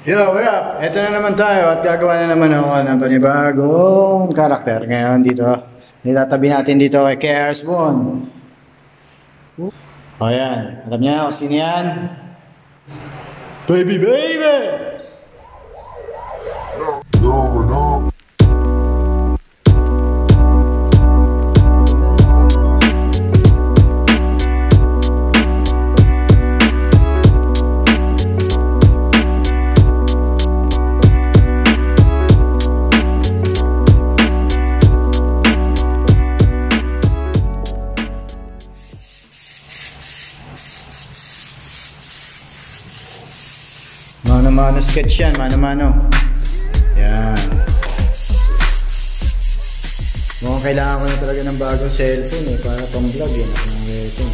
Yo, what up? Ito na naman tayo at gagawa na naman ako ng panibagong karakter. Ngayon dito, nilatabi natin dito kay KRS One. O yan, alam niya kung sino yan? Baby, baby! Mano-mano sketch yan, mano-mano. Yan. Mukhang kailangan ko na talaga ng bagong cellphone eh, para pang vlog eh. Ito.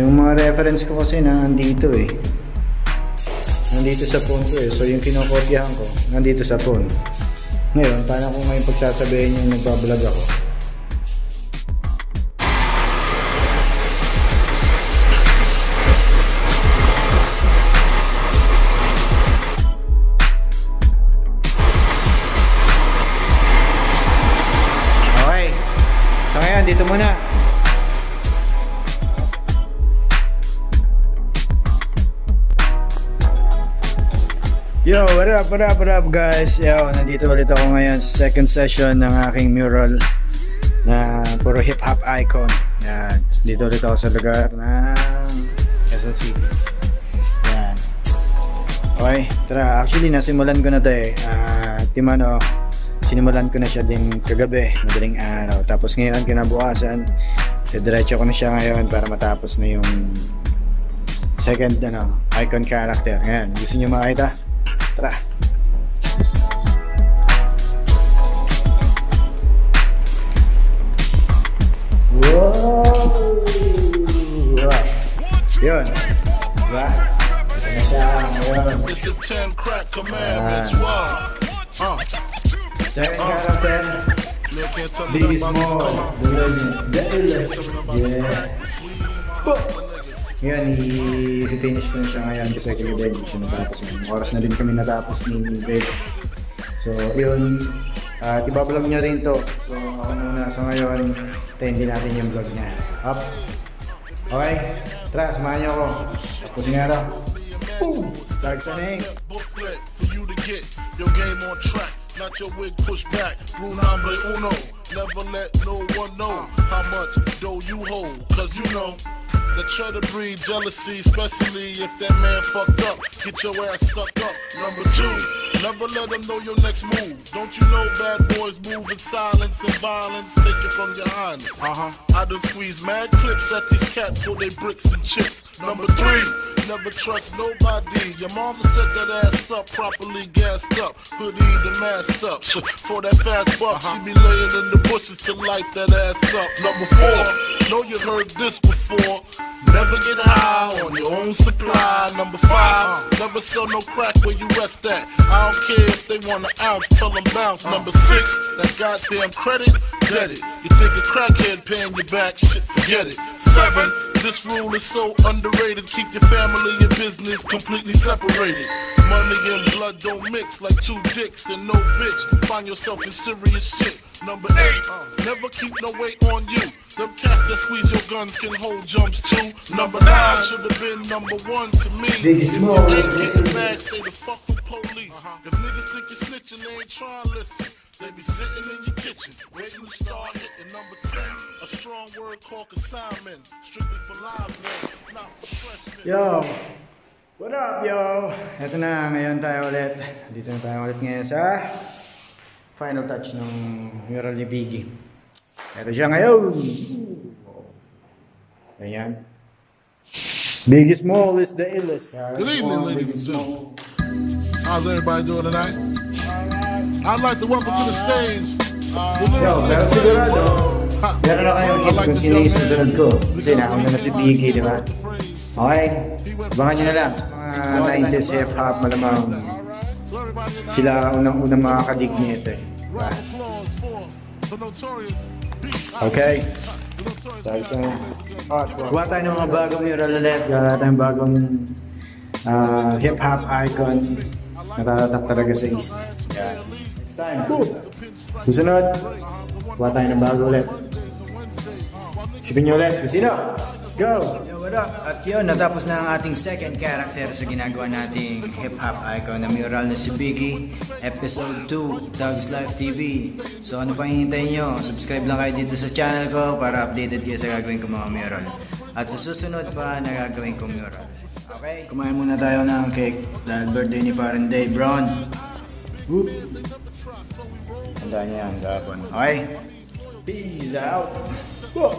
Yung mga reference ko kasi na nandito eh. Nandito sa phone ko eh. So yung kinokopyahan ko, nandito sa phone. Ngayon, paano ko ngayon pagsasabihin yung nagbablog ako? So ngayon, dito muna. Yo, what up, what up, what up guys? Yo, nandito ulit ako ngayon sa second session ng aking mural na puro hip-hop icon. Yan. Dito ulit ako sa lugar ng Quezon. Yan. Okay, tara. Actually, nasimulan ko na to eh. Uh, Timano, sinimulan ko na siya din kagabi, madaling araw. Tapos ngayon, kinabukasan, diretso ko na siya ngayon para matapos na yung second ano, icon character. Ngayon, gusto niyo makita? Tara. Wow! Yun. Diba? Ito na siya ngayon. It's Tell me Biggie Small, the legend, the illest. Yeah. Ngayon, i-finish ko na siya ngayon kasi kay Dave siya natapos ngayon. Oras na din kami natapos ni Dave. So, yun. At ibablog niya rin to. So, ako muna. So, ngayon, tindi natin yung vlog niya. Up. Okay. Tara, samahan niyo ako. Tapusin nga ito. Boom! Start sa na booklet for you to get your game on track. Not your wig pushed back. Rule number uno. Never let no one know how much dough you hold. Cause you know that try to breed jealousy, especially if that man fucked up. Get your ass stuck up. Number two. Never let them know your next move. Don't you know bad boys move in silence and violence? Take it from your highness. Uh huh. I done squeeze mad clips at these cats for they bricks and chips. Number three. Never trust nobody. Your mama set that ass up, properly gassed up, hoodie the masked up. For that fast buck, she be laying in the bushes to light that ass up. Number four, know you heard this before. Never get high on your own supply. Number five, never sell no crack where you rest at. I don't care if they want an ounce, tell them bounce. Number six, that goddamn credit, get it. You think a crackhead paying you back? Shit, forget it. Seven, this rule is so underrated. Keep your family and business completely separated. Money and blood don't mix like two dicks and no bitch. Find yourself in serious shit. Number eight, uh, never keep no weight on you. Them cats that squeeze your guns can hold jumps too. Number nine should have been number one to me. If you ain't getting mad, stay the fuck with police. If niggas think you're snitching, they ain't trying to listen. They be sitting in your kitchen, waiting to start hitting number 10. A strong word called consignment, strictly for live men, not for freshmen. Yo! What up, yo? Ito na, ngayon tayo ulit. Dito na tayo ulit ngayon sa final touch ng mural ni Biggie. Ito siya ngayon. Ayan. Biggie Small is the illest. Good evening, ladies and gentlemen. How's everybody doing tonight? I'd like to welcome to the stage the Yo, lyrical pero sigurado, Ha. meron na kayong I hit like kung sino yung susunod ko. Kasi nauna na si Biggie, di ba? Okay? Abangan nyo na lang. Mga 90s hip-hop, malamang sila unang-unang makakadig nito eh. Okay? Dahil sa... Gawa tayo ng mga bagong mural ulit. Gawa tayo ng bagong ah, hip-hop icon na tatatak talaga sa isip. Yan. Next time. Susunod, kuha tayo ng bago ulit. Isipin nyo ulit, sino? Let's go! Yo, what up? At yun, natapos na ang ating second character sa ginagawa nating hip-hop icon na mural na si Biggie. Episode 2, Doug's Life TV. So ano pang hinihintay nyo? Subscribe lang kayo dito sa channel ko para updated kayo sa gagawin ko mga mural. At sa susunod pa na gagawin kong mural. Okay? Kumain muna tayo ng cake dahil birthday ni Parang Dave Brown. Whoop! Handa niya, handa hapon. Peace out! Whoa.